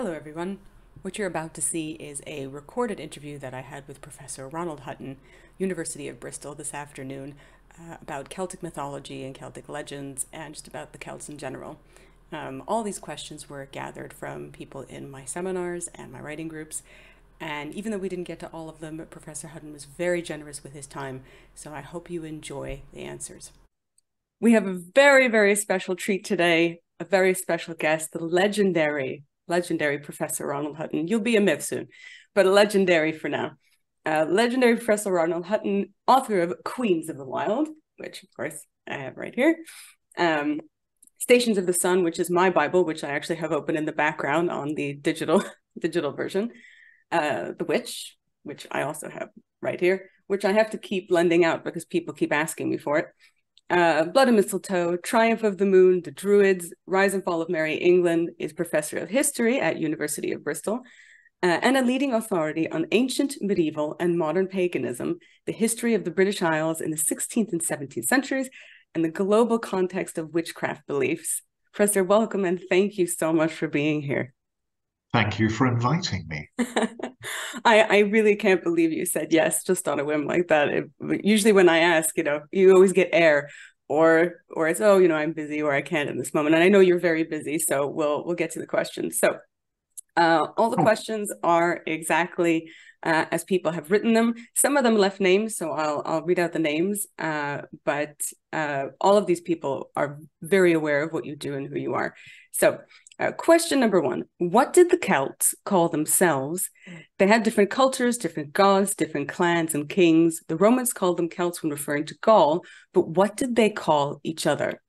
Hello, everyone. What you're about to see is a recorded interview that I had with Professor Ronald Hutton, University of Bristol, this afternoon uh, about Celtic mythology and Celtic legends and just about the Celts in general. Um, all these questions were gathered from people in my seminars and my writing groups. And even though we didn't get to all of them, Professor Hutton was very generous with his time. So I hope you enjoy the answers. We have a very, very special treat today, a very special guest, the legendary legendary Professor Ronald Hutton. You'll be a myth soon, but legendary for now. Uh, legendary Professor Ronald Hutton, author of Queens of the Wild, which of course I have right here. Um, Stations of the Sun, which is my Bible, which I actually have open in the background on the digital digital version. Uh, the Witch, which I also have right here, which I have to keep lending out because people keep asking me for it uh, Blood and Mistletoe, Triumph of the Moon, The Druids, Rise and Fall of Merry England, is professor of history at University of Bristol, uh, and a leading authority on ancient, medieval, and modern paganism, the history of the British Isles in the 16th and 17th centuries, and the global context of witchcraft beliefs. Professor, welcome and thank you so much for being here. Thank you for inviting me. I, I really can't believe you said yes just on a whim like that. It, usually when I ask, you know, you always get air or or it's oh, you know, I'm busy or I can't in this moment. And I know you're very busy, so we'll we'll get to the questions. So uh, all the oh. questions are exactly uh, as people have written them. Some of them left names, so I'll I'll read out the names. Uh, but uh, all of these people are very aware of what you do and who you are. So uh, question number one What did the Celts call themselves? They had different cultures, different gods, different clans, and kings. The Romans called them Celts when referring to Gaul, but what did they call each other?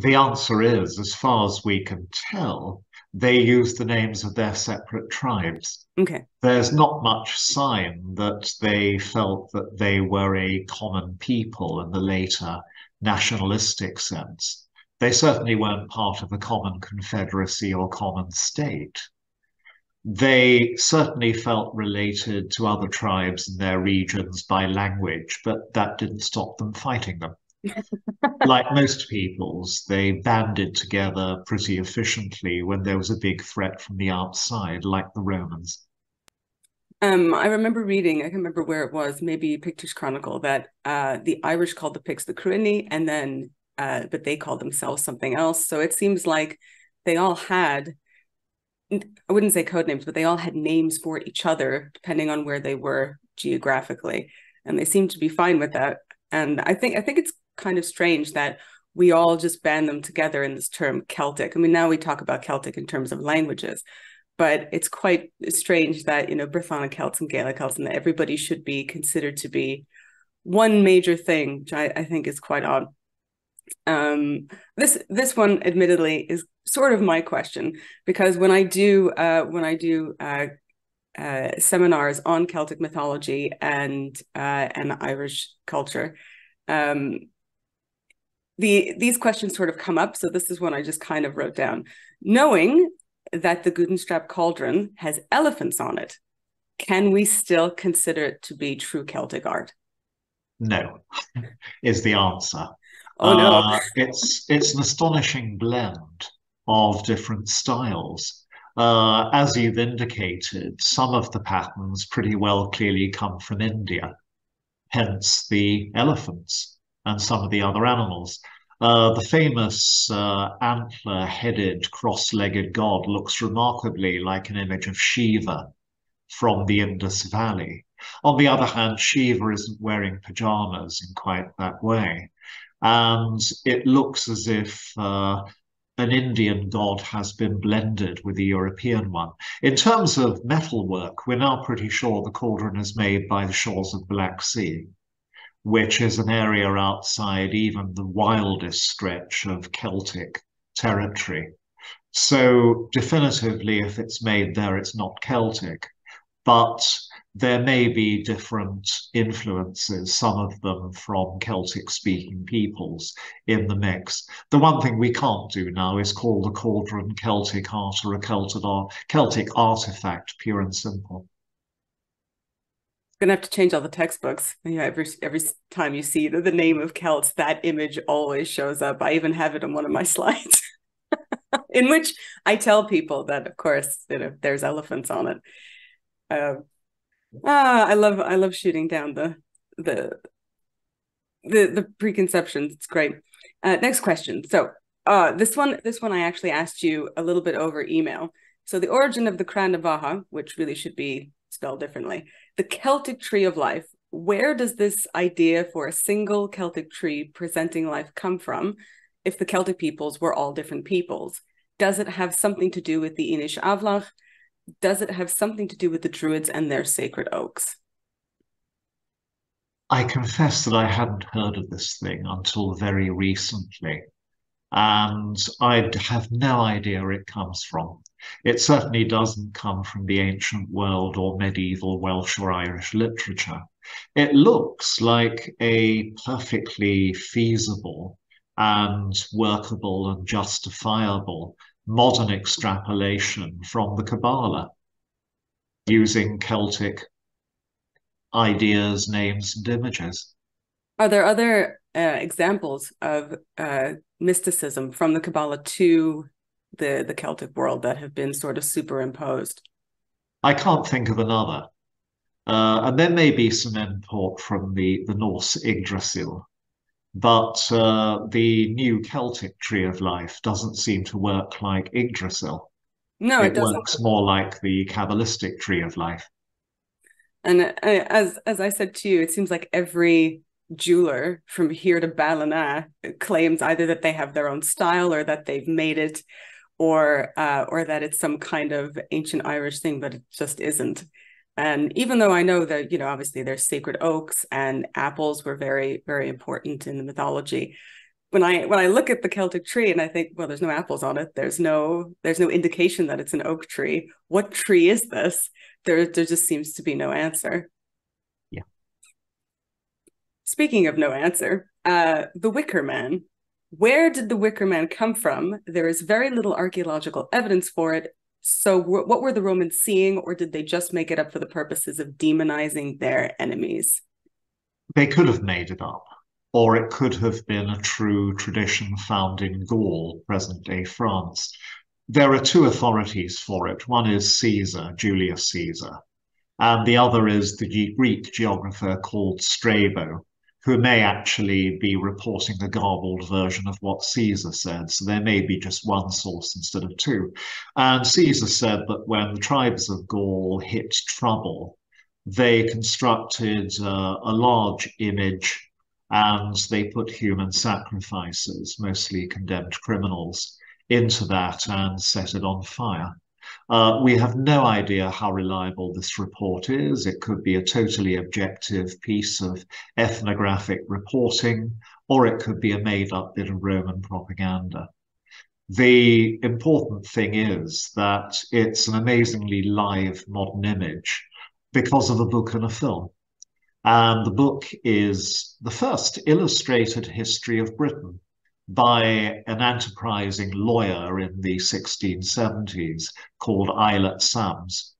The answer is, as far as we can tell, they used the names of their separate tribes. Okay. There's not much sign that they felt that they were a common people in the later nationalistic sense they certainly weren't part of a common confederacy or common state. They certainly felt related to other tribes in their regions by language, but that didn't stop them fighting them. like most peoples, they banded together pretty efficiently when there was a big threat from the outside, like the Romans. Um, I remember reading, I can remember where it was, maybe Pictish Chronicle, that uh, the Irish called the Picts the Cruithni, and then uh, but they called themselves something else. So it seems like they all had, I wouldn't say code names, but they all had names for each other depending on where they were geographically, and they seem to be fine with that. And I think I think it's kind of strange that we all just band them together in this term Celtic. I mean, now we talk about Celtic in terms of languages, but it's quite strange that you know Brythonic Celts and Gaelic Celts and that everybody should be considered to be one major thing, which I, I think is quite odd. Um, this this one, admittedly, is sort of my question because when I do uh, when I do uh, uh, seminars on Celtic mythology and uh, and Irish culture, um, the these questions sort of come up. So this is one I just kind of wrote down, knowing that the Gundestrup cauldron has elephants on it. Can we still consider it to be true Celtic art? No, is the answer. Oh no. Uh, it's it's an astonishing blend of different styles. Uh, as you've indicated, some of the patterns pretty well clearly come from India, hence the elephants and some of the other animals. Uh, the famous uh, antler-headed, cross-legged god looks remarkably like an image of Shiva from the Indus Valley. On the other hand, Shiva isn't wearing pajamas in quite that way and it looks as if uh, an Indian god has been blended with a European one. In terms of metalwork, we're now pretty sure the cauldron is made by the shores of the Black Sea, which is an area outside even the wildest stretch of Celtic territory. So definitively, if it's made there, it's not Celtic. But there may be different influences, some of them from Celtic speaking peoples in the mix. The one thing we can't do now is call the cauldron Celtic art or a Celtic, art, Celtic artifact, pure and simple. Gonna have to change all the textbooks. Yeah, every every time you see the, the name of Celts, that image always shows up. I even have it on one of my slides. in which I tell people that, of course, you know, there's elephants on it. Uh, ah, I love I love shooting down the the the the preconceptions. It's great. Uh, next question. So uh, this one this one I actually asked you a little bit over email. So the origin of the Crann na which really should be spelled differently, the Celtic tree of life. Where does this idea for a single Celtic tree presenting life come from? If the Celtic peoples were all different peoples, does it have something to do with the Inish Avlach? Does it have something to do with the Druids and their sacred oaks? I confess that I hadn't heard of this thing until very recently, and I have no idea where it comes from. It certainly doesn't come from the ancient world or medieval Welsh or Irish literature. It looks like a perfectly feasible and workable and justifiable modern extrapolation from the Kabbalah using Celtic ideas, names, and images. Are there other uh, examples of uh, mysticism from the Kabbalah to the the Celtic world that have been sort of superimposed? I can't think of another. Uh, and there may be some import from the, the Norse Yggdrasil, but uh, the new Celtic tree of life doesn't seem to work like Yggdrasil. No, it, doesn't. it works more like the Kabbalistic tree of life. And uh, as as I said to you, it seems like every jeweler from here to Ballina claims either that they have their own style or that they've made it or uh, or that it's some kind of ancient Irish thing, but it just isn't. And even though I know that you know obviously there's sacred oaks and apples were very very important in the mythology, when I when I look at the Celtic tree and I think, well, there's no apples on it. There's no there's no indication that it's an oak tree. What tree is this? There there just seems to be no answer. Yeah. Speaking of no answer, uh, the Wicker Man where did the Wicker Man come from? There is very little archaeological evidence for it. So, what were the Romans seeing, or did they just make it up for the purposes of demonizing their enemies? They could have made it up, or it could have been a true tradition found in Gaul, present day France. There are two authorities for it. One is Caesar, Julius Caesar, and the other is the Greek geographer called Strabo, who may actually be reporting the garbled version of what Caesar said. So there may be just one source instead of two. And Caesar said that when the tribes of Gaul hit trouble, they constructed uh, a large image and they put human sacrifices, mostly condemned criminals, into that and set it on fire. Uh, we have no idea how reliable this report is. It could be a totally objective piece of ethnographic reporting, or it could be a made up bit of Roman propaganda. The important thing is that it's an amazingly live modern image because of a book and a film. And the book is the first illustrated history of Britain by an enterprising lawyer in the 1670s called Aylett Sammes,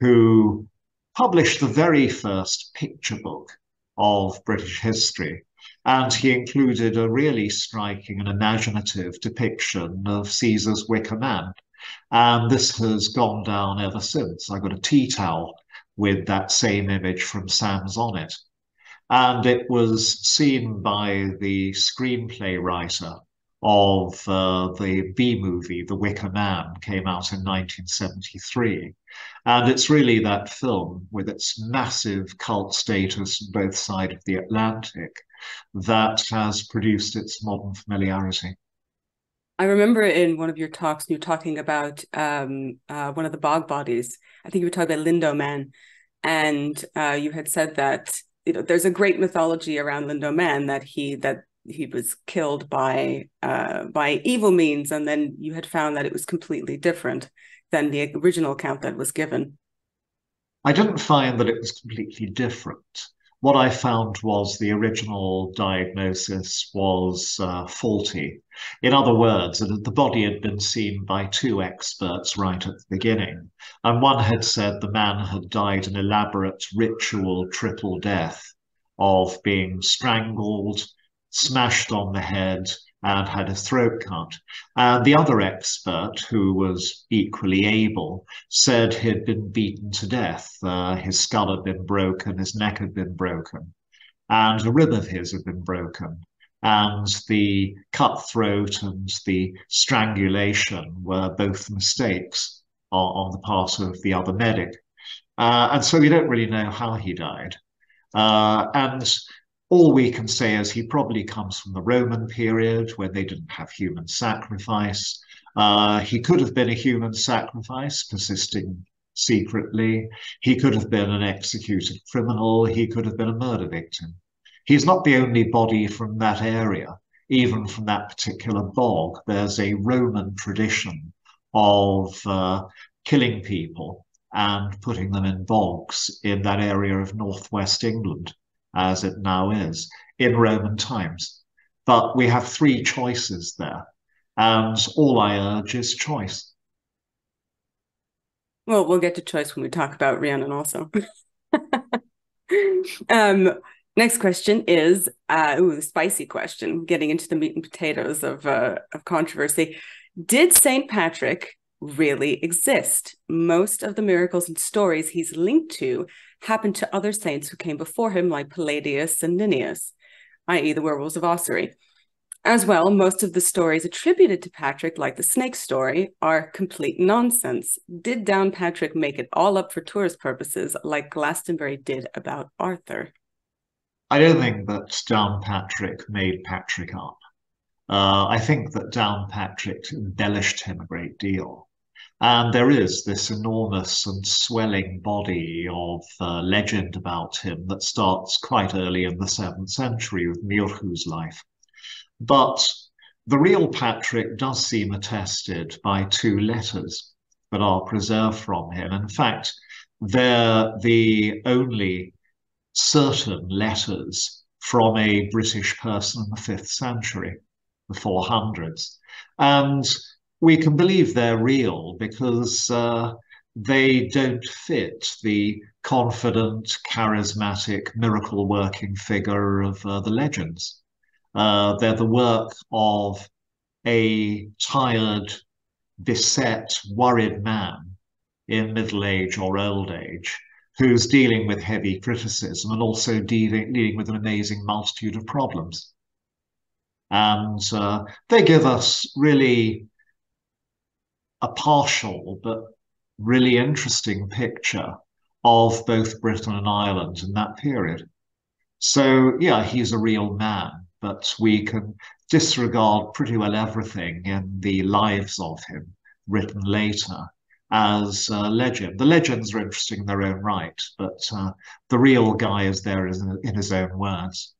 who published the very first picture book of British history. And he included a really striking and imaginative depiction of Caesar's Wicker Man. And this has gone down ever since. I got a tea towel with that same image from Sammes on it. And it was seen by the screenplay writer of uh, the B movie, The Wicker Man, came out in 1973. And it's really that film, with its massive cult status on both sides of the Atlantic, that has produced its modern familiarity. I remember in one of your talks, you were talking about um, uh, one of the bog bodies. I think you were talking about Lindow Man. And uh, you had said that you know there's a great mythology around Lindow Man that he that he was killed by uh, by evil means, and then you had found that it was completely different than the original account that was given. I didn't find that it was completely different. What I found was the original diagnosis was uh, faulty. In other words, the body had been seen by two experts right at the beginning, and one had said the man had died an elaborate ritual triple death of being strangled, smashed on the head, and had a throat cut. And the other expert, who was equally able, said he'd been beaten to death. Uh, his skull had been broken, his neck had been broken, and a rib of his had been broken. And the cut throat and the strangulation were both mistakes on, on the part of the other medic. Uh, and so we don't really know how he died. Uh, and all we can say is he probably comes from the Roman period when they didn't have human sacrifice. Uh, he could have been a human sacrifice persisting secretly. He could have been an executed criminal. He could have been a murder victim. He's not the only body from that area, even from that particular bog. There's a Roman tradition of uh, killing people and putting them in bogs in that area of northwest England as it now is in Roman times. But we have three choices there, and all I urge is choice. Well, we'll get to choice when we talk about Rhiannon also. um, next question is, uh, ooh, the spicy question, getting into the meat and potatoes of, uh, of controversy. Did St. Patrick really exist? Most of the miracles and stories he's linked to happened to other saints who came before him, like Palladius and Ninias, i.e., the werewolves of Ossory. As well, most of the stories attributed to Patrick, like the snake story, are complete nonsense. Did Downpatrick make it all up for tourist purposes, like Glastonbury did about Arthur? I don't think that Downpatrick made Patrick up. Uh, I think that Downpatrick embellished him a great deal. And there is this enormous and swelling body of uh, legend about him that starts quite early in the 7th century with Muirchú's life. But the real Patrick does seem attested by two letters that are preserved from him. In fact, they're the only certain letters from a British person in the 5th century, the 400s. And we can believe they're real because uh, they don't fit the confident, charismatic, miracle working figure of uh, the legends. Uh, they're the work of a tired, beset, worried man in middle age or old age who's dealing with heavy criticism and also dealing, dealing with an amazing multitude of problems. And uh, they give us really a partial but really interesting picture of both Britain and Ireland in that period. So, yeah, he's a real man, but we can disregard pretty well everything in the lives of him written later as a legend. The legends are interesting in their own right, but uh, the real guy is there in his own words.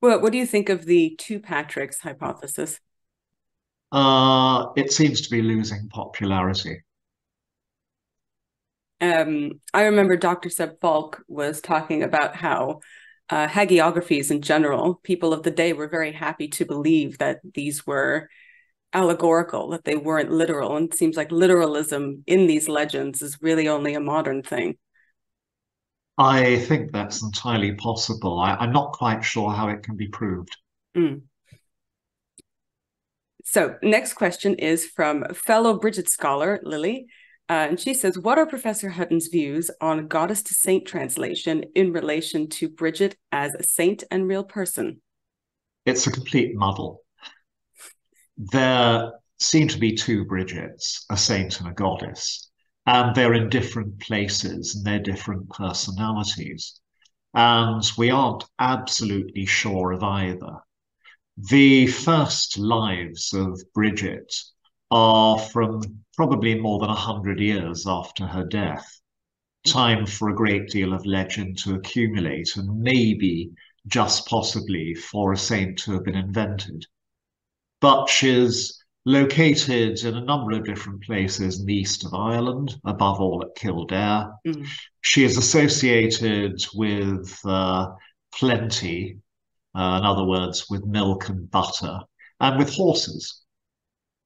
Well, what do you think of the two Patricks hypothesis? Uh, it seems to be losing popularity. Um, I remember Dr. Seb Falk was talking about how uh, hagiographies in general, people of the day were very happy to believe that these were allegorical, that they weren't literal. And it seems like literalism in these legends is really only a modern thing. I think that's entirely possible. I, am not quite sure how it can be proved. Mm. So, next question is from fellow Bridget scholar Lily. Uh, and she says, What are Professor Hutton's views on goddess to saint translation in relation to Bridget as a saint and real person? It's a complete muddle. There seem to be two Bridgets, a saint and a goddess, and they're in different places and they're different personalities. And we aren't absolutely sure of either. The first lives of Bridget are from probably more than 100 years after her death. Time for a great deal of legend to accumulate and maybe just possibly for a saint to have been invented. But she's located in a number of different places in the east of Ireland, above all at Kildare. Mm. She is associated with uh, plenty uh, in other words, with milk and butter, and with horses.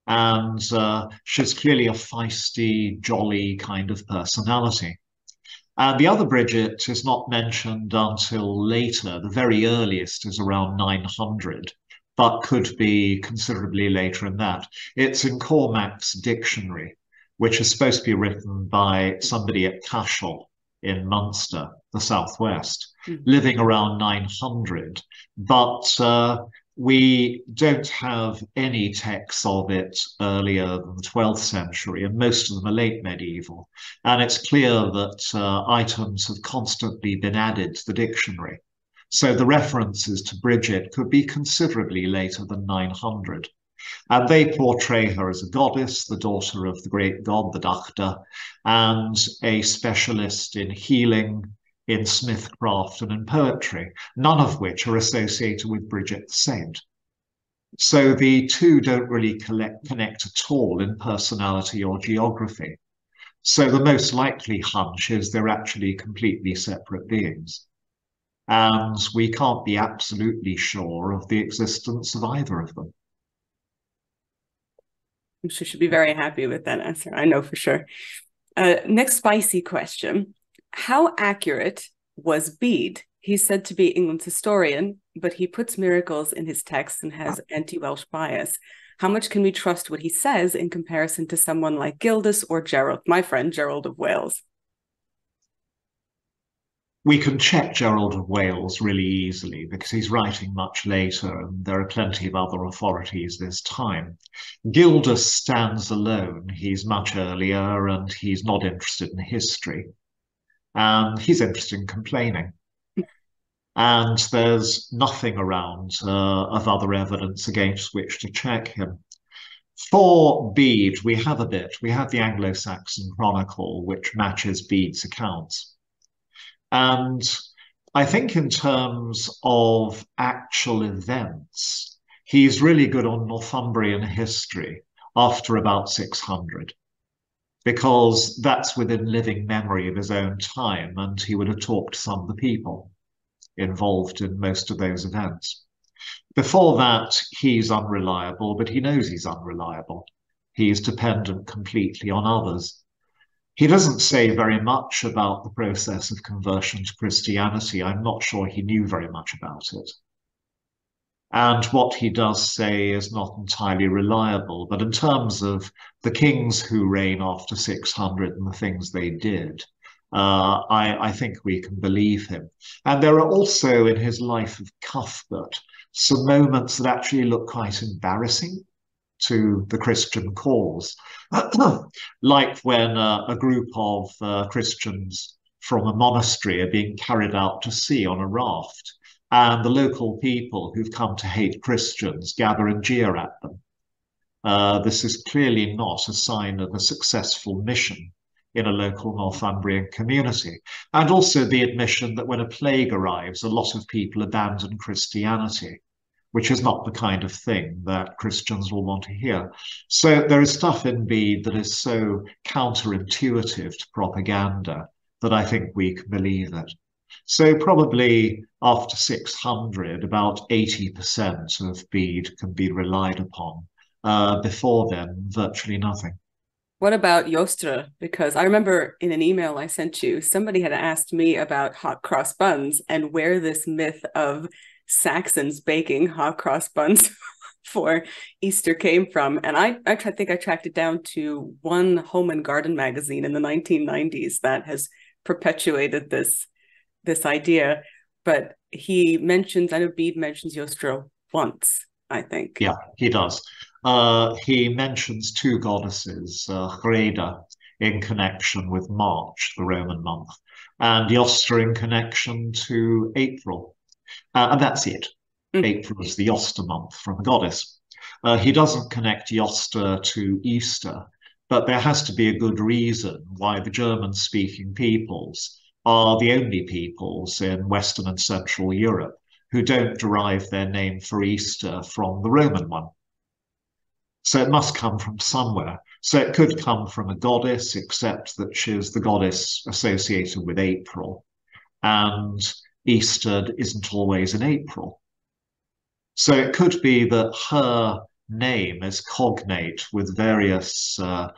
And uh, she's clearly a feisty, jolly kind of personality. And the other Bridget is not mentioned until later. The very earliest is around 900, but could be considerably later in that. It's in Cormac's dictionary, which is supposed to be written by somebody at Cashel in Munster, the southwest. Living around 900. But uh, we don't have any texts of it earlier than the 12th century, and most of them are late medieval. And it's clear that uh, items have constantly been added to the dictionary. So the references to Bridget could be considerably later than 900. And they portray her as a goddess, the daughter of the great god, the Dagda, and a specialist in healing, in smithcraft and in poetry, none of which are associated with Bridget the Saint. So the two don't really collect, connect at all in personality or geography. So the most likely hunch is they're actually completely separate beings. And we can't be absolutely sure of the existence of either of them. She should be very happy with that answer. I know for sure. Uh, next spicy question how accurate was Bede? He's said to be England's historian, but he puts miracles in his texts and has anti Welsh bias. How much can we trust what he says in comparison to someone like Gildas or Gerald, my friend Gerald of Wales? We can check Gerald of Wales really easily because he's writing much later and there are plenty of other authorities this time. Gildas stands alone. He's much earlier and he's not interested in history and he's interested in complaining. And there's nothing around uh, of other evidence against which to check him. For Bede, we have a bit. We have the Anglo Saxon Chronicle, which matches Bede's accounts. And I think, in terms of actual events, he's really good on Northumbrian history after about 600 because that's within living memory of his own time, and he would have talked to some of the people involved in most of those events. Before that, he's unreliable, but he knows he's unreliable. He's dependent completely on others. He doesn't say very much about the process of conversion to Christianity. I'm not sure he knew very much about it. And what he does say is not entirely reliable. But in terms of the kings who reign after 600 and the things they did, uh, I, I, think we can believe him. And there are also in his life of Cuthbert some moments that actually look quite embarrassing to the Christian cause, like when uh, a group of uh, Christians from a monastery are being carried out to sea on a raft and the local people who've come to hate Christians gather and jeer at them. Uh, this is clearly not a sign of a successful mission in a local Northumbrian community. And also the admission that when a plague arrives, a lot of people abandon Christianity, which is not the kind of thing that Christians will want to hear. So there is stuff in Bede that is so counterintuitive to propaganda that I think we can believe it. So probably after 600, about 80% of Bede can be relied upon. Uh, before then, virtually nothing. What about Eostre? Because I remember in an email I sent you, somebody had asked me about hot cross buns and where this myth of Saxons baking hot cross buns for Easter came from. And I, I think I tracked it down to one home and garden magazine in the 1990s that has perpetuated this this idea, but he mentions, I know Bede mentions Eostre once, I think. Yeah, he does. Uh, he mentions two goddesses, uh, in connection with March, the Roman month, and Eostre in connection to April. Uh, and that's it. Mm. April is the Joster month from the goddess. Uh, he doesn't connect Eostre to Easter, but there has to be a good reason why the German speaking peoples are the only peoples in Western and Central Europe who don't derive their name for Easter from the Roman one. So it must come from somewhere. So it could come from a goddess, except that she's the goddess associated with April. And Easter isn't always in April. So it could be that her name is cognate with various uh,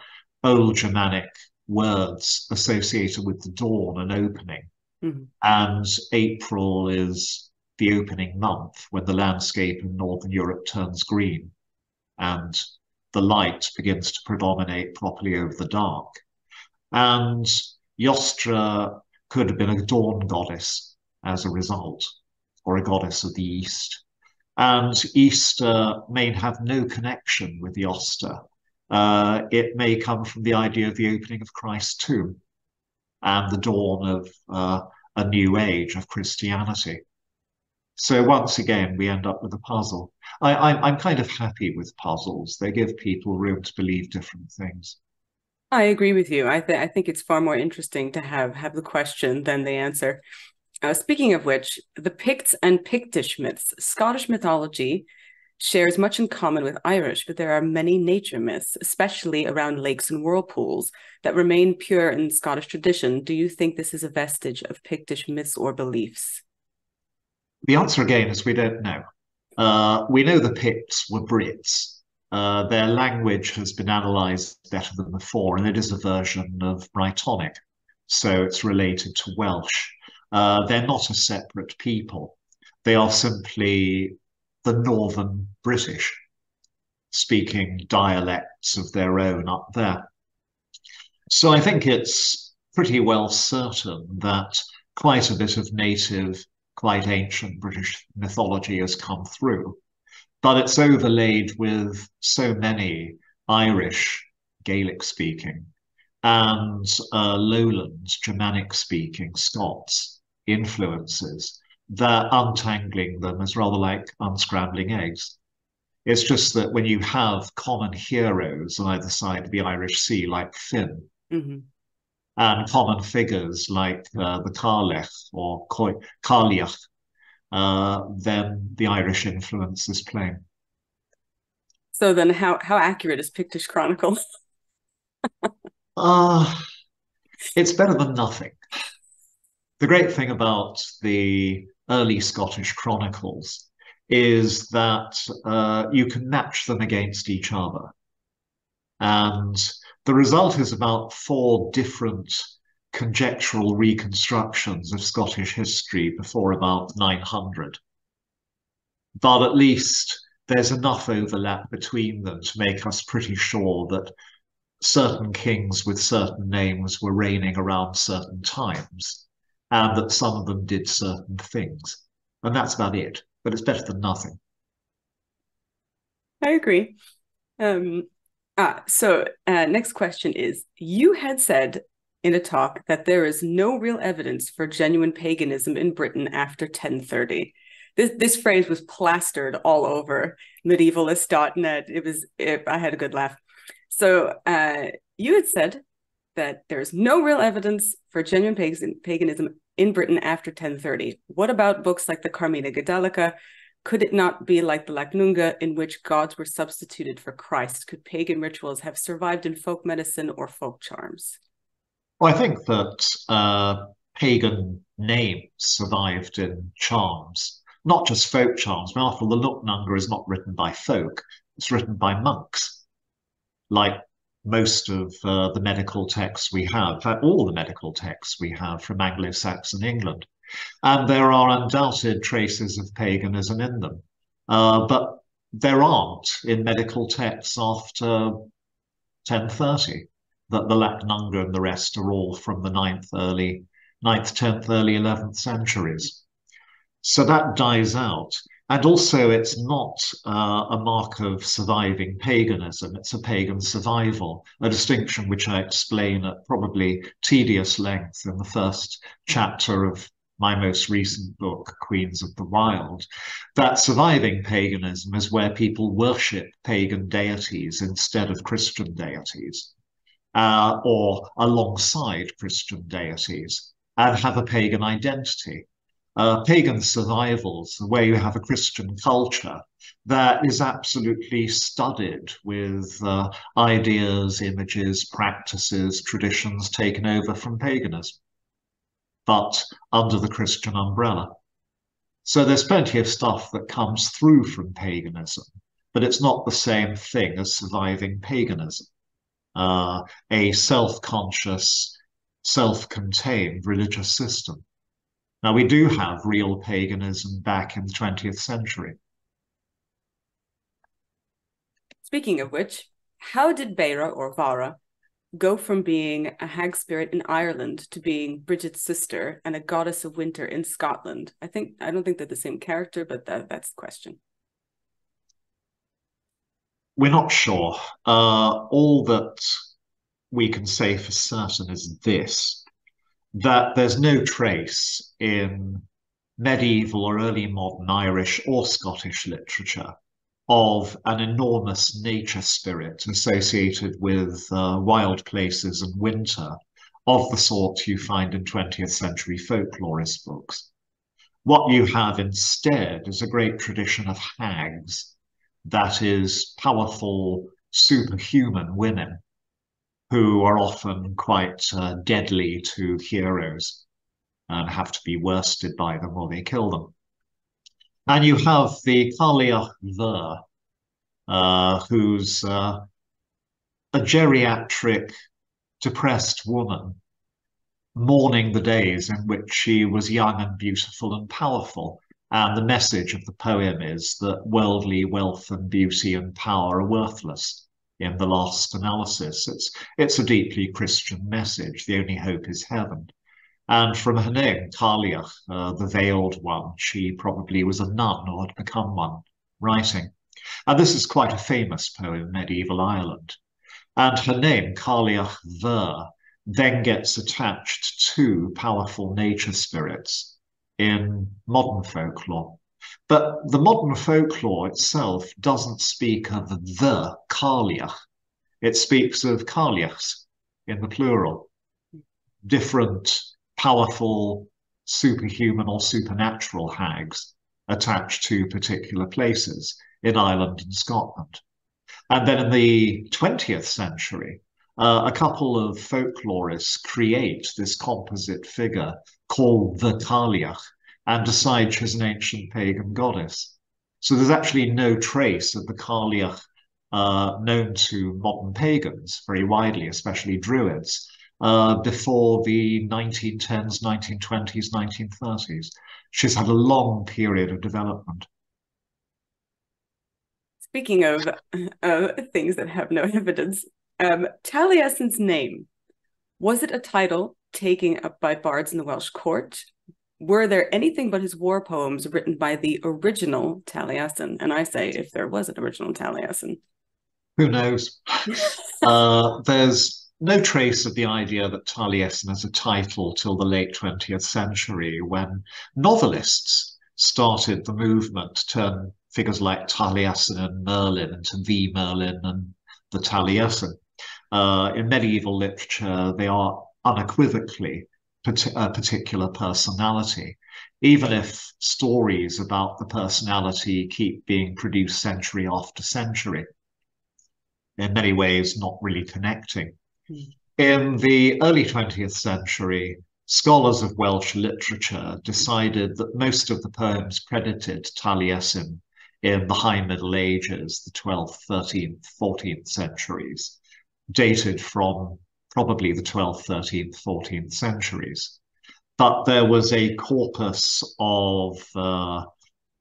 old Germanic words associated with the dawn and opening. Mm-hmm. And April is the opening month when the landscape in Northern Europe turns green and the light begins to predominate properly over the dark. And Eostre could have been a dawn goddess as a result, or a goddess of the east. And Easter may have no connection with Eostre. Uh, it may come from the idea of the opening of Christ's tomb and the dawn of uh, a new age of Christianity. So once again, we end up with a puzzle. I, am kind of happy with puzzles. They give people room to believe different things. I agree with you. I, th- I think it's far more interesting to have have the question than the answer. Uh, speaking of which, the Picts and Pictish myths, Scottish mythology shares much in common with Irish, but there are many nature myths, especially around lakes and whirlpools, that remain pure in Scottish tradition. Do you think this is a vestige of Pictish myths or beliefs? The answer again is we don't know. Uh, we know the Picts were Brits. Uh, their language has been analysed better than before, and it is a version of Brythonic, so it's related to Welsh. Uh, they're not a separate people. They are simply the Northern British speaking dialects of their own up there. So I think it's pretty well certain that quite a bit of native quite ancient British mythology has come through. But it's overlaid with so many Irish, Gaelic speaking, and uh, lowlands, Germanic speaking Scots influences that untangling them is rather like unscrambling eggs. It's just that when you have common heroes on either side of the Irish Sea, like Finn, mm-hmm and common figures like uh, the Cailleach or Cailleach, uh, then the Irish influence is plain. So then how, how accurate is Pictish Chronicle? uh, it's better than nothing. The great thing about the early Scottish chronicles is that uh, you can match them against each other. And the result is about four different conjectural reconstructions of Scottish history before about 900. But at least there's enough overlap between them to make us pretty sure that certain kings with certain names were reigning around certain times and that some of them did certain things. And that's about it. But it's better than nothing. I agree. Um, Ah, so uh, next question is You had said in a talk that there is no real evidence for genuine paganism in Britain after 1030. This, this phrase was plastered all over medievalist.net. It was, it, I had a good laugh. So uh, you had said that there's no real evidence for genuine paganism in Britain after 1030. What about books like the Carmina Gadelica, could it not be like the Lacnunga, in which gods were substituted for Christ? Could pagan rituals have survived in folk medicine or folk charms? Well, I think that uh, pagan names survived in charms, not just folk charms. After all, the Lacnunga is not written by folk, it's written by monks, like most of uh, the medical texts we have, fact, all the medical texts we have from Anglo Saxon England. And there are undoubted traces of paganism in them. Uh, but there aren't in medical texts after 1030, that the Lacnunga and the rest are all from the 9th, early 9th, 10th, early 11th centuries. So that dies out. And also, it's not uh, a mark of surviving paganism, it's a pagan survival, a distinction which I explain at probably tedious length in the first chapter of my most recent book, Queens of the Wild, that surviving paganism is where people worship pagan deities instead of Christian deities, uh, or alongside Christian deities, and have a pagan identity. Uh, pagan survivals, where you have a Christian culture that is absolutely studded with uh, ideas, images, practices, traditions taken over from paganism but under the Christian umbrella. So there's plenty of stuff that comes through from paganism, but it's not the same thing as surviving paganism. Uh, a self conscious, self contained religious system. Now, we do have real paganism back in the 20th century. Speaking of which, how did Beira or Vara go from being a hag spirit in Ireland to being Bridget's sister and a goddess of winter in Scotland? I think I don't think they're the same character, but that, that's the question. We're not sure. Uh, all that we can say for certain is this that there's no trace in medieval or early modern Irish or Scottish literature of an enormous nature spirit associated with uh, wild places and winter of the sort you find in 20th century folklorist books. What you have instead is a great tradition of hags, that is, powerful, superhuman women who are often quite uh, deadly to heroes and have to be worsted by them or they kill them. And you have the Cailleach Bhéarra, uh, who's uh, a geriatric, depressed woman, mourning the days in which she was young and beautiful and powerful. And the message of the poem is that worldly wealth and beauty and power are worthless in the last analysis. It's, it's a deeply Christian message. The only hope is heaven. And from her name, Cailleach, uh, the veiled one, she probably was a nun or had become one, writing. And this is quite a famous poem in medieval Ireland. And her name, Cailleach Bhéarra, then gets attached to powerful nature spirits in modern folklore. But the modern folklore itself doesn't speak of the Cailleach. It speaks of Cailleachs in the plural. Different powerful superhuman or supernatural hags attached to particular places in Ireland and Scotland. And then in the 20th century, uh, a couple of folklorists create this composite figure called the Cailleach and decide she's an ancient pagan goddess. So there's actually no trace of the Cailleach uh, known to modern pagans very widely, especially Druids, uh, before the 1910s, 1920s, 1930s. She's had a long period of development. Speaking of uh, things that have no evidence, um, Taliesin's name, was it a title taken up by bards in the Welsh court? Were there anything but his war poems written by the original Taliesin? And I say, if there was an original Taliesin. Who knows? uh, there's no trace of the idea that Taliesin is a title till the late 20th century when novelists started the movement to turn figures like Taliesin and Merlin into the Merlin and the Taliesin. Uh, in medieval literature, they are unequivocally a particular personality, even if stories about the personality keep being produced century after century, in many ways not really connecting. Mm. In the early 20th century, scholars of Welsh literature decided that most of the poems credited Taliesin in the High Middle Ages, the 12th, 13th, 14th centuries, dated from probably the 12th, 13th, 14th centuries. But there was a corpus of uh,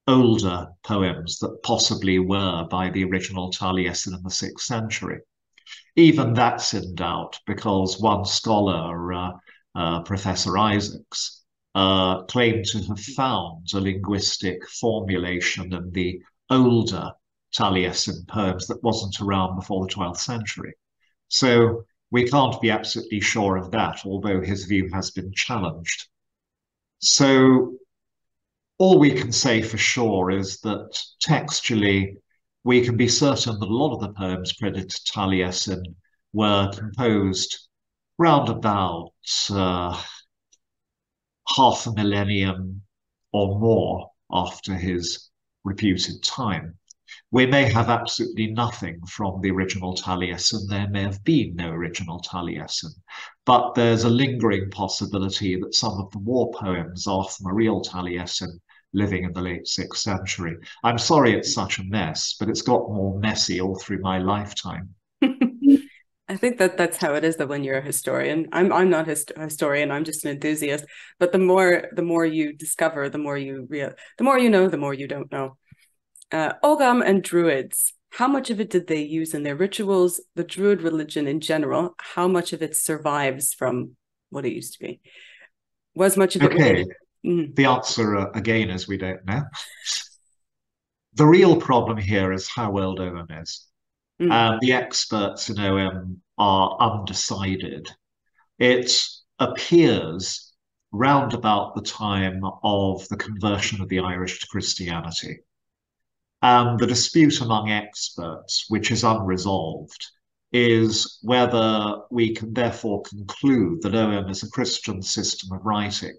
older poems that possibly were by the original Taliesin in the 6th century. Even that's in doubt because one scholar, uh, uh, Professor Isaacs, uh, claim to have found a linguistic formulation in the older Taliesin poems that wasn't around before the 12th century. So we can't be absolutely sure of that, although his view has been challenged. So all we can say for sure is that textually, we can be certain that a lot of the poems credited to Taliesin were composed round about uh, half a millennium or more after his reputed time. We may have absolutely nothing from the original Taliesin. There may have been no original Taliesin, but there's a lingering possibility that some of the war poems are from a real Taliesin living in the late 6th century. I'm sorry it's such a mess, but it's got more messy all through my lifetime. I think that that's how it is that when you're a historian, I'm I'm not a historian, I'm just an enthusiast. But the more the more you discover, the more you real, the more you know, the more you don't know. Uh, Ogham and Druids. How much of it did they use in their rituals? The Druid religion in general. How much of it survives from what it used to be? Was much of it? Okay. Mm. The answer uh, again is we don't know. the real problem here is how old Ogham is. Mm. And the experts in Ogham are undecided. It appears round about the time of the conversion of the Irish to Christianity. And the dispute among experts, which is unresolved, is whether we can therefore conclude that Ogham is a Christian system of writing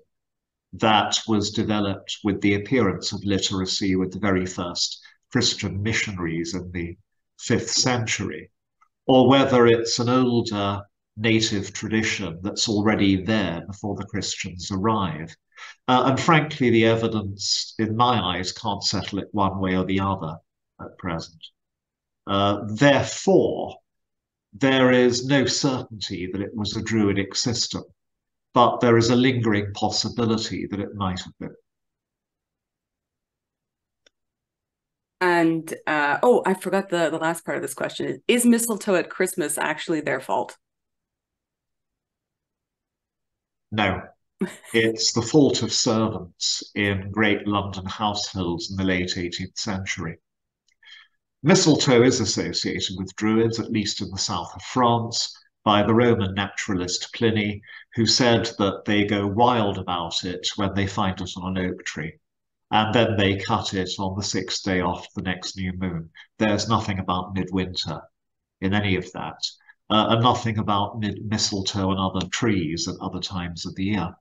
that was developed with the appearance of literacy with the very first Christian missionaries in the fifth century, or whether it's an older native tradition that's already there before the Christians arrive. Uh, and frankly, the evidence, in my eyes, can't settle it one way or the other at present. Uh, therefore, there is no certainty that it was a Druidic system, but there is a lingering possibility that it might have been. And uh, oh, I forgot the, the last part of this question. Is mistletoe at Christmas actually their fault? No. it's the fault of servants in great London households in the late 18th century. Mistletoe is associated with Druids, at least in the south of France, by the Roman naturalist Pliny, who said that they go wild about it when they find it on an oak tree and then they cut it on the sixth day after the next new moon. There's nothing about midwinter in any of that, uh, and nothing about mistletoe and other trees at other times of the year.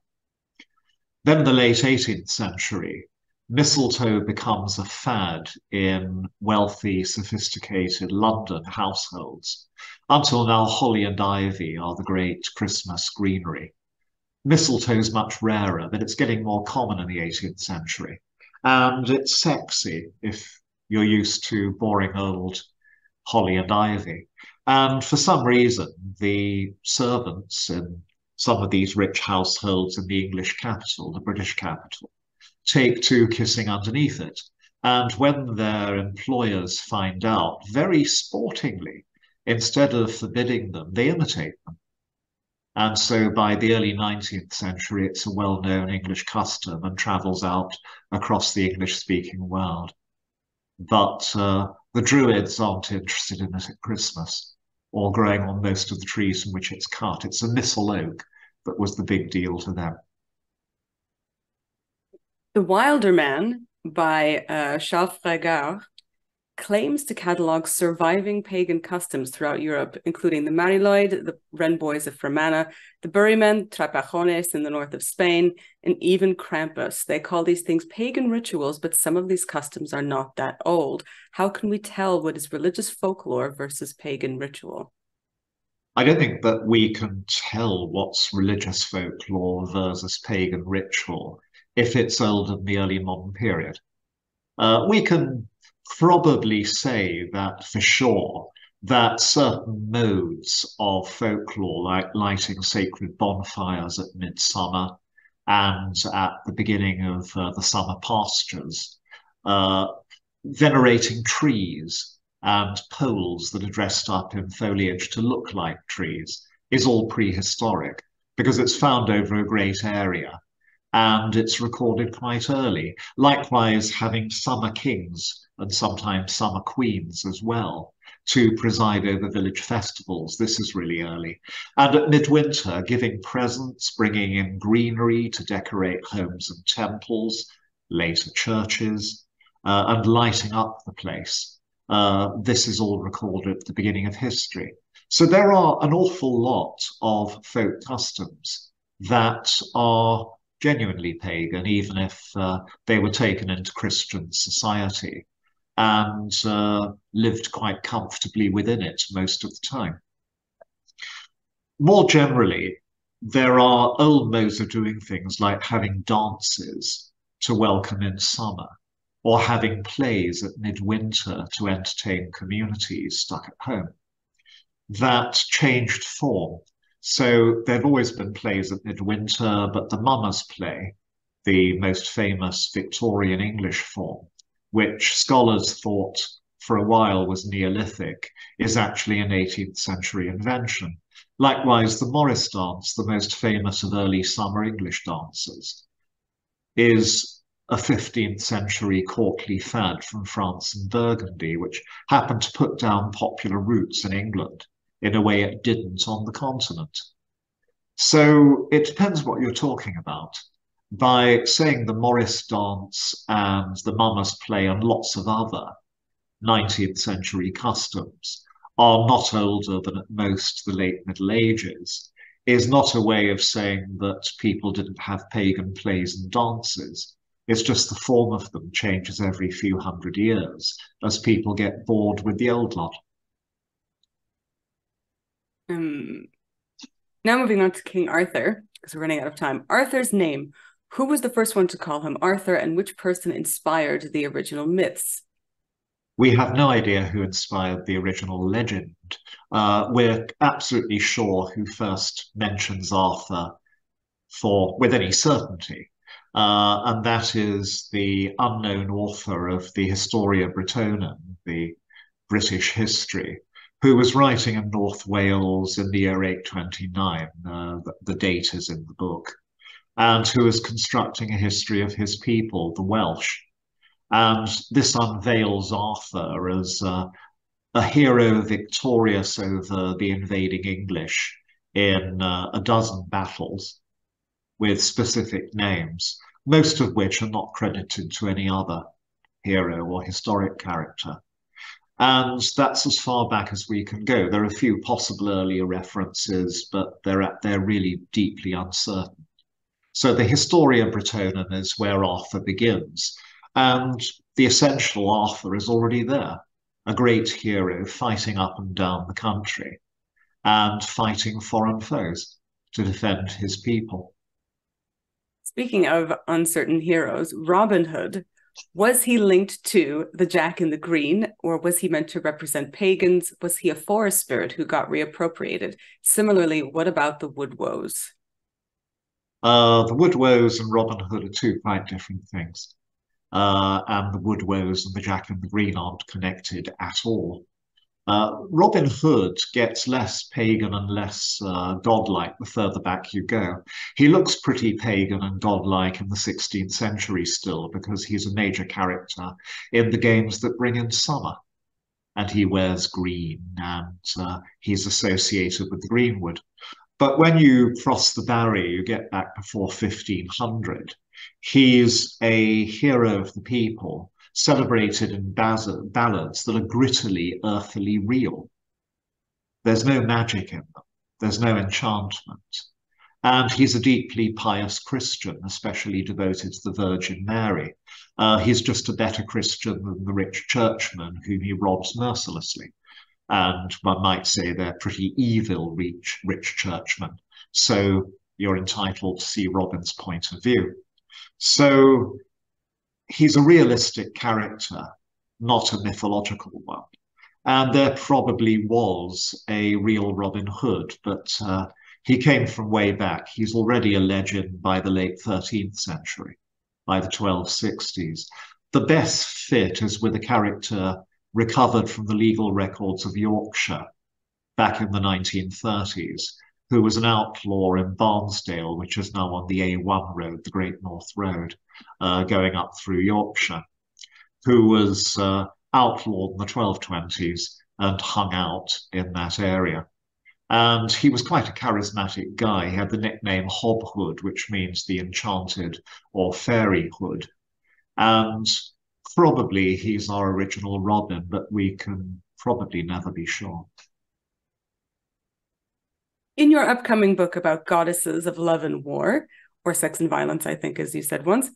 Then in the late 18th century, mistletoe becomes a fad in wealthy, sophisticated London households. Until now, holly and ivy are the great Christmas greenery. Mistletoe is much rarer, but it's getting more common in the 18th century and it's sexy if you're used to boring old holly and ivy. And for some reason, the servants in some of these rich households in the English capital, the British capital, take to kissing underneath it. And when their employers find out, very sportingly, instead of forbidding them, they imitate them. And so by the early 19th century, it's a well known English custom and travels out across the English speaking world. But uh, the Druids aren't interested in it at Christmas or growing on most of the trees from which it's cut. It's a mistle oak that was the big deal to them. The Wilder Mann by uh, Charles Fréger claims to catalogue surviving pagan customs throughout Europe, including the Mari Lwyd, the Wrenboys of Fermanagh, the Burry Men, Trapajones in the north of Spain, and even Krampus. They call these things pagan rituals, but some of these customs are not that old. How can we tell what is religious folklore versus pagan ritual? I don't think that we can tell what's religious folklore versus pagan ritual if it's old in the early modern period. Uh, we can probably say that for sure that certain modes of folklore, like lighting sacred bonfires at midsummer and at the beginning of uh, the summer pastures, uh, venerating trees and poles that are dressed up in foliage to look like trees, is all prehistoric because it's found over a great area and it's recorded quite early. Likewise, having summer kings and sometimes summer queens as well to preside over village festivals. This is really early. And at midwinter, giving presents, bringing in greenery to decorate homes and temples, later churches, uh, and lighting up the place. Uh, this is all recorded at the beginning of history. So there are an awful lot of folk customs that are genuinely pagan, even if uh, they were taken into Christian society and uh, lived quite comfortably within it most of the time. More generally, there are old modes of doing things like having dances to welcome in summer, or having plays at midwinter to entertain communities stuck at home. that changed form. So there have always been plays at midwinter, but the Mummers play, the most famous Victorian English form, which scholars thought for a while was Neolithic, is actually an 18th century invention. Likewise, the Morris dance, the most famous of early summer English dances, is a 15th century courtly fad from France and Burgundy, which happened to put down popular roots in England in a way it didn't on the continent. So it depends what you're talking about. By saying the Morris dance and the Mummers play and lots of other 19th century customs are not older than at most the late Middle Ages is not a way of saying that people didn't have pagan plays and dances. It's just the form of them changes every few hundred years as people get bored with the old lot. Um, now moving on to King Arthur, because we're running out of time. Arthur's name. Who was the first one to call him Arthur, and which person inspired the original myths? We have no idea who inspired the original legend. Uh, we're absolutely sure who first mentions Arthur for with any certainty, uh, and that is the unknown author of the Historia Brittonum, the British history, who was writing in North Wales in the year 829. Uh, the, the date is in the book. And who was constructing a history of his people, the Welsh. And this unveils Arthur as uh, a hero victorious over the invading English in uh, a dozen battles with specific names, most of which are not credited to any other hero or historic character. And that's as far back as we can go. There are a few possible earlier references, but they're, they're really deeply uncertain. So the Historia Brittonum is where Arthur begins. And the essential Arthur is already there, a great hero fighting up and down the country and fighting foreign foes to defend his people. Speaking of uncertain heroes, Robin Hood was he linked to the Jack in the Green, or was he meant to represent pagans? Was he a forest spirit who got reappropriated? Similarly, what about the Woodwose? Uh, the Woodwose and Robin Hood are two quite different things. Uh, and the Woodwose and the Jack in the Green aren't connected at all. Uh, Robin Hood gets less pagan and less uh, godlike the further back you go. He looks pretty pagan and godlike in the 16th century still because he's a major character in the games that bring in summer. And he wears green and uh, he's associated with the greenwood. But when you cross the barrier, you get back before 1500. He's a hero of the people celebrated in ballads that are grittily, earthily real. There's no magic in them. There's no enchantment. And he's a deeply pious Christian, especially devoted to the Virgin Mary. Uh, he's just a better Christian than the rich churchmen whom he robs mercilessly. And one might say they're pretty evil rich, rich churchmen. So you're entitled to see Robin's point of view. So he's a realistic character, not a mythological one. And there probably was a real Robin Hood, but uh, he came from way back. He's already a legend by the late 13th century, by the 1260s. The best fit is with a character recovered from the legal records of Yorkshire back in the 1930s, who was an outlaw in Barnsdale, which is now on the A1 road, the Great North Road, uh, going up through Yorkshire, who was uh, outlawed in the 1220s and hung out in that area. And he was quite a charismatic guy. He had the nickname Hobbehod, which means the enchanted or fairy hood. And probably he's our original Robin, but we can probably never be sure. In your upcoming book about goddesses of love and war, or sex and violence, I think, as you said once,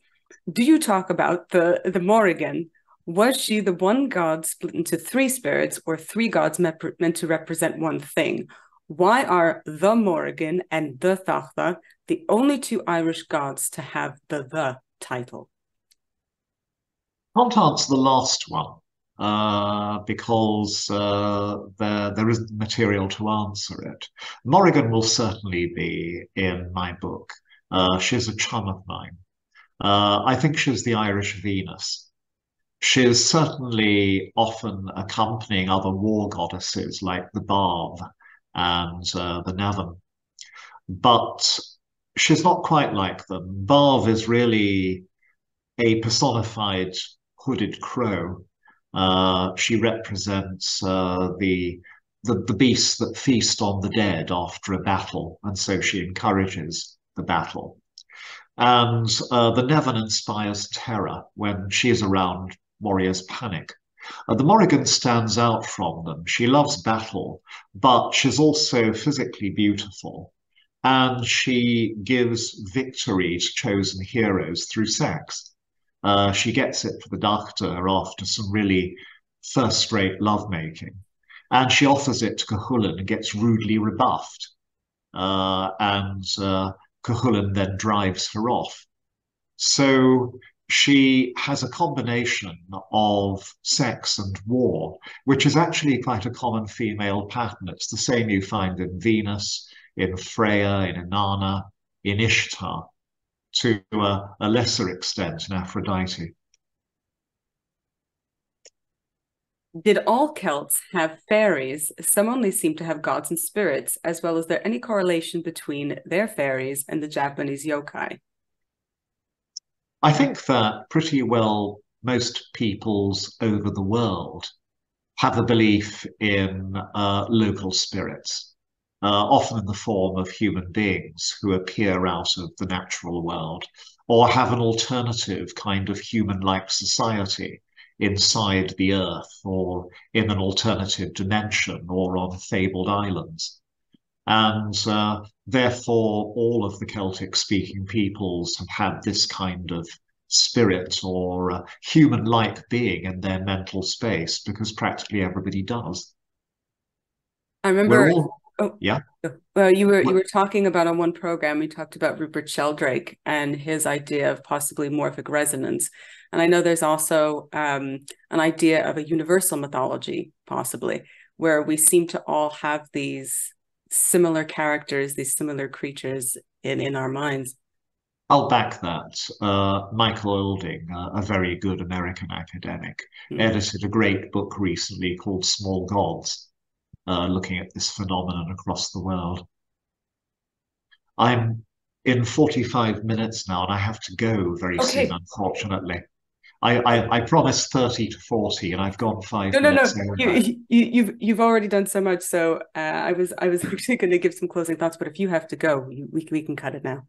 do you talk about the, the Morrigan? Was she the one god split into three spirits or three gods meant, meant to represent one thing? Why are the Morrigan and the Dagda the only two Irish gods to have the the title? Can't answer the last one. Uh, because uh, there, there isn't material to answer it. Morrigan will certainly be in my book. Uh, she's a chum of mine. Uh, I think she's the Irish Venus. She is certainly often accompanying other war goddesses like the Badb and uh, the Nemain. But she's not quite like them. Badb is really a personified hooded crow. Uh, she represents uh, the, the the beasts that feast on the dead after a battle, and so she encourages the battle. And uh, the Nemain inspires terror when she is around. Warriors panic. Uh, the Morrigan stands out from them. She loves battle, but she's also physically beautiful. And she gives victory to chosen heroes through sex. Uh, she gets it for the Dagda after some really first-rate lovemaking. And she offers it to Cuchulainn and gets rudely rebuffed. Uh, and uh, then drives her off. So she has a combination of sex and war, which is actually quite a common female pattern. It's the same you find in Venus, in Freya, in Inanna, in Ishtar, to a, a lesser extent in Aphrodite. Did all Celts have fairies? Some only seem to have gods and spirits, as well as there any correlation between their fairies and the Japanese yokai? I think that pretty well most peoples over the world have a belief in uh, local spirits, uh, often in the form of human beings who appear out of the natural world, or have an alternative kind of human-like society inside the earth or in an alternative dimension or on fabled islands. And uh, therefore, all of the Celtic speaking peoples have had this kind of spirit or uh, human like being in their mental space because practically everybody does. I remember. All, oh, yeah. Well, you were you were talking about on one program. We talked about Rupert Sheldrake and his idea of possibly morphic resonance, and I know there's also um, an idea of a universal mythology, possibly, where we seem to all have these similar characters, these similar creatures in, in our minds. I'll back that. Uh, Michael Ostling, uh, a very good American academic, mm. edited a great book recently called Small Gods, uh, looking at this phenomenon across the world. I'm in 45 minutes now and I have to go very okay. soon, unfortunately. I, I, I promised 30 to 40 and I've gone five no, minutes. No, no, you, you, you've, you've already done so much. So uh, I was I was actually going to give some closing thoughts, but if you have to go, we, we can cut it now.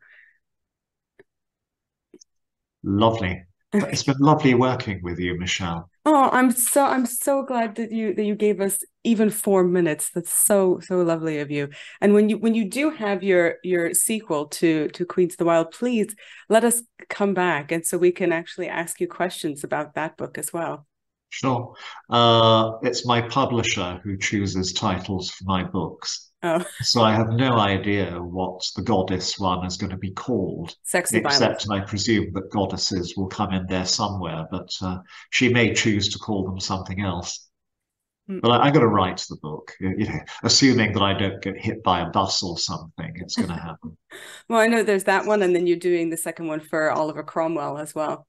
Lovely. It's been lovely working with you, Michelle. Oh, I'm so I'm so glad that you that you gave us even four minutes. That's so so lovely of you. And when you when you do have your your sequel to to Queens of the Wild, please let us come back and so we can actually ask you questions about that book as well. Sure. Uh, it's my publisher who chooses titles for my books. Oh. So I have no idea what the goddess one is going to be called. Sexy except violence. I presume that goddesses will come in there somewhere, but uh, she may choose to call them something else. Mm. But I, am going to write the book, you know, assuming that I don't get hit by a bus or something. It's going to happen. well, I know there's that one, and then you're doing the second one for Oliver Cromwell as well.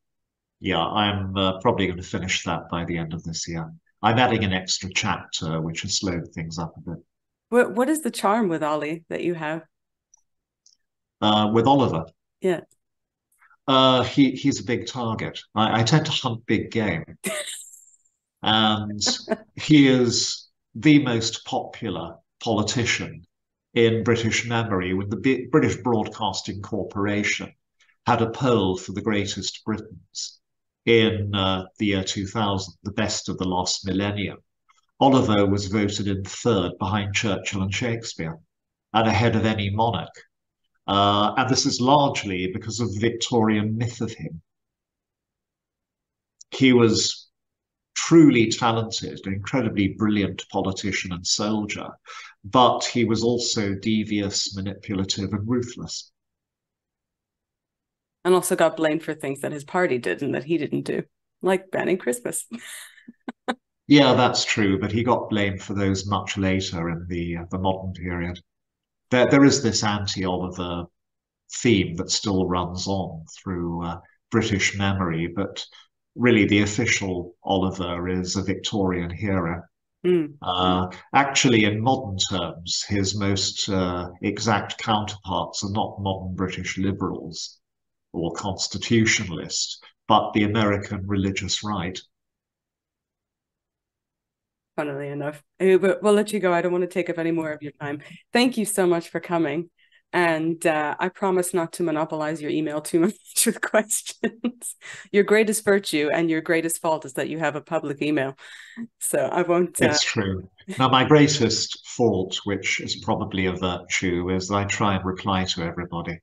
Yeah, I'm uh, probably going to finish that by the end of this year. I'm adding an extra chapter, which has slowed things up a bit. What What is the charm with Ollie that you have? Uh, with Oliver. Yeah. Uh, he he's a big target. I, I tend to hunt big game, and he is the most popular politician in British memory. When the B British Broadcasting Corporation had a poll for the greatest Britons in uh, the year 2000, the best of the last millennium, Oliver was voted in third behind Churchill and Shakespeare and ahead of any monarch. Uh, and this is largely because of the Victorian myth of him. He was truly talented, an incredibly brilliant politician and soldier, but he was also devious, manipulative, and ruthless. And also got blamed for things that his party did and that he didn't do, like banning Christmas. Yeah, that's true, but he got blamed for those much later in the uh, the modern period. There, there is this anti-Oliver theme that still runs on through uh, British memory, but really the official Oliver is a Victorian hero. Mm. Uh, actually, in modern terms, his most uh, exact counterparts are not modern British liberals or constitutionalists, but the American religious right. Funnily enough, uh, we'll let you go. I don't want to take up any more of your time. Thank you so much for coming. And uh, I promise not to monopolize your email too much with questions. your greatest virtue and your greatest fault is that you have a public email. So I won't. Uh... It's true. Now, my greatest fault, which is probably a virtue, is that I try and reply to everybody.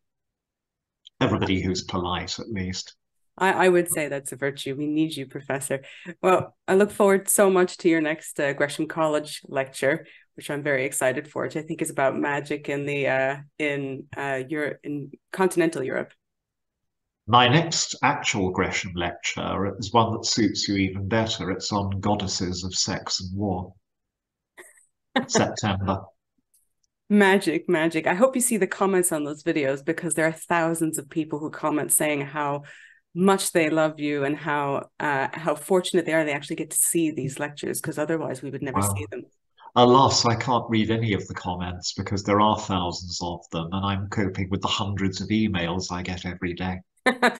Everybody who's polite, at least. I, I would say that's a virtue. We need you, Professor. Well, I look forward so much to your next uh, Gresham College lecture, which I'm very excited for, which I think is about magic in the uh, in uh, Europe in continental Europe. My next actual Gresham lecture is one that suits you even better. It's on goddesses of sex and war. September. Magic, magic. I hope you see the comments on those videos because there are thousands of people who comment saying how much they love you and how uh, how fortunate they are they actually get to see these lectures because otherwise we would never wow. see them. Alas, I can't read any of the comments because there are thousands of them, and I'm coping with the hundreds of emails I get every day.